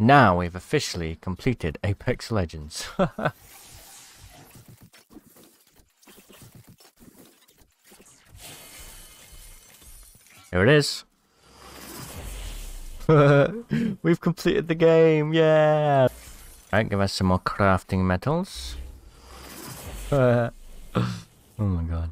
Now we've officially completed Apex Legends. Here it is. we've completed the game, yeah! Alright, give us some more crafting metals. oh my god.